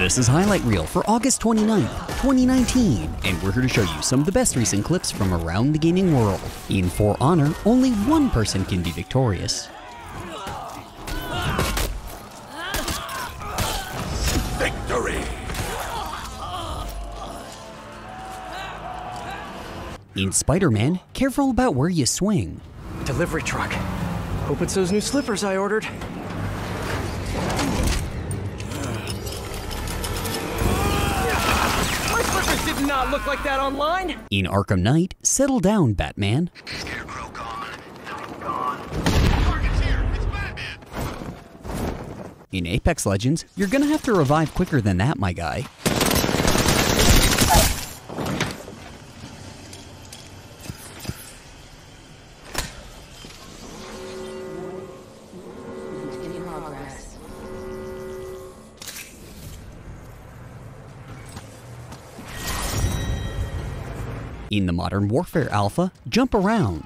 This is Highlight Reel for August 29th, 2019, and we're here to show you some of the best recent clips from around the gaming world. In For Honor, only one person can be victorious. Victory! In Spider Man, careful about where you swing. Delivery truck. Hope it's those new slippers I ordered. Not look like that online. In Arkham Knight, settle down, Batman. Scarecrow gone. Gone. In Apex Legends, you're gonna have to revive quicker than that, my guy. in progress. In the Modern Warfare Alpha, jump around.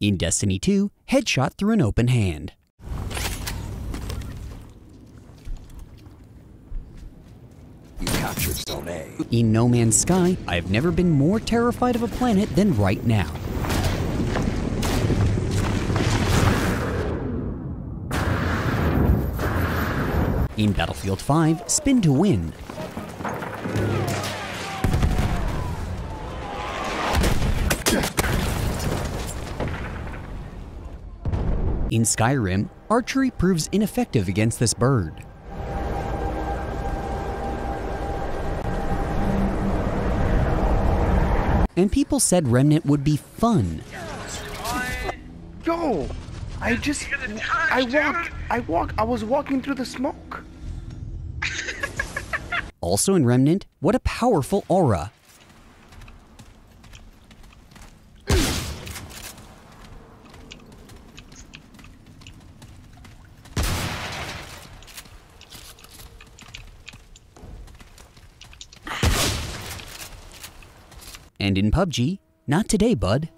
In Destiny 2, headshot through an open hand. Captured Zone A. In No Man's Sky, I've never been more terrified of a planet than right now. In Battlefield 5, spin to win. In Skyrim, archery proves ineffective against this bird. And people said Remnant would be fun. Yo, I just, I walked, I walked, I was walking through the smoke. Also in Remnant, what a powerful aura. And in PUBG, not today, bud.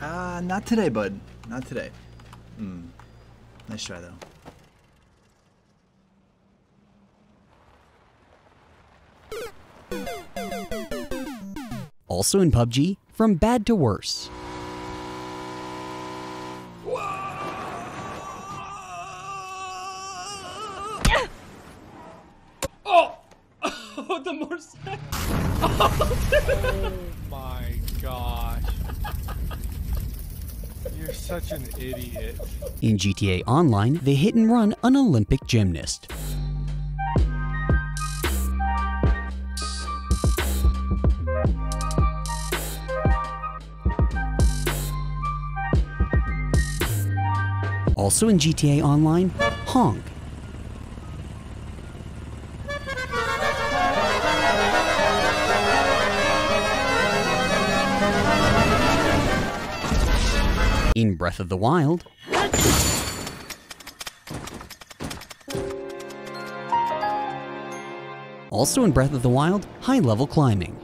Uh, not today, bud. Not today. Hmm. Nice try, though. Also in PUBG, from bad to worse. The more Oh my gosh. You're such an idiot. In GTA Online, they hit and run an Olympic gymnast. Also in GTA Online, honk. In Breath of the Wild, also in Breath of the Wild, high level climbing.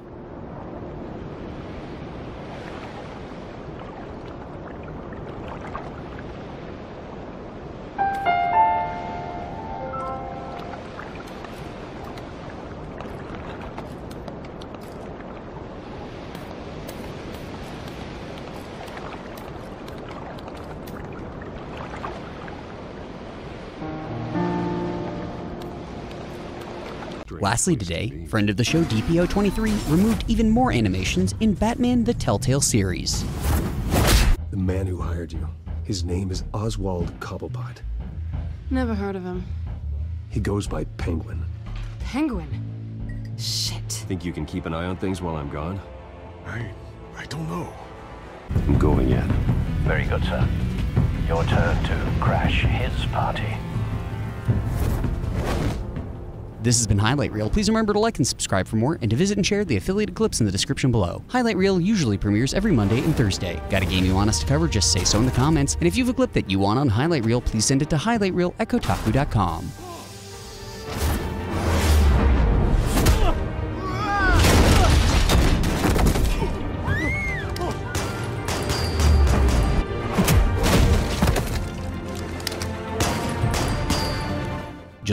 Lastly today, friend of the show DPO23 removed even more animations in Batman the Telltale series. The man who hired you. His name is Oswald Cobblepot. Never heard of him. He goes by Penguin. Penguin. Shit. Think you can keep an eye on things while I'm gone? I, I don't know. I'm going in. Very good, sir. Your turn to crash his party. This has been Highlight Reel. Please remember to like and subscribe for more, and to visit and share the affiliated clips in the description below. Highlight Reel usually premieres every Monday and Thursday. Got a game you want us to cover? Just say so in the comments. And if you have a clip that you want on Highlight Reel, please send it to highlightreel at kotaku.com.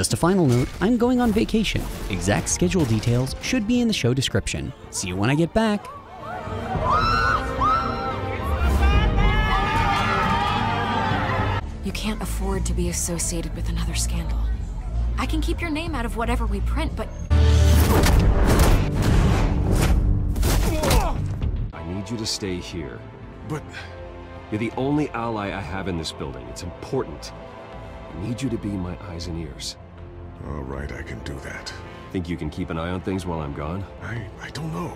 Just a final note, I'm going on vacation. Exact schedule details should be in the show description. See you when I get back. You can't afford to be associated with another scandal. I can keep your name out of whatever we print, but I need you to stay here. But You're the only ally I have in this building. It's important. I need you to be my eyes and ears. All right, I can do that. Think you can keep an eye on things while I'm gone? I I don't know.